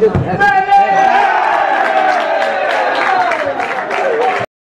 就